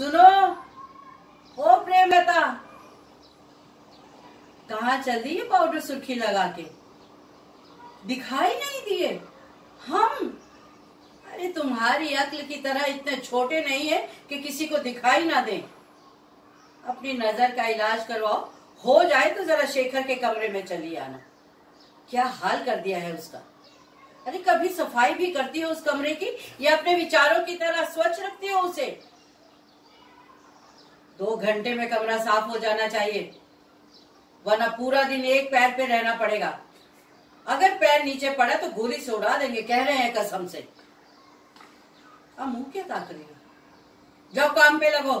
सुनो, ओ प्रेमलता, कहा चल रही है पाउडर सुर्खी लगा के? दिखाई नहीं दिए। हम? अरे तुम्हारी अक्ल की तरह इतने छोटे नहीं है कि किसी को दिखाई ना दे। अपनी नज़र का इलाज करवाओ। हो जाए तो जरा शेखर के कमरे में चली आना। क्या हाल कर दिया है उसका? अरे कभी सफ़ाई भी करती हो उस कमरे की या अपने विचारों की तरह स्वच्छ रखती हो उसे? दो घंटे में कमरा साफ़ हो जाना चाहिए, वरना पूरा दिन एक पैर पे रहना पड़ेगा। अगर पैर नीचे पड़ा तो गोली से उड़ा देंगे, कह रहे हैं कसम से। अब मुँह क्या ताक जाओ काम पे लगो।